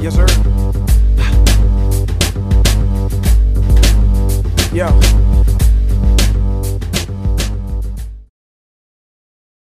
Yes, sir. Yo.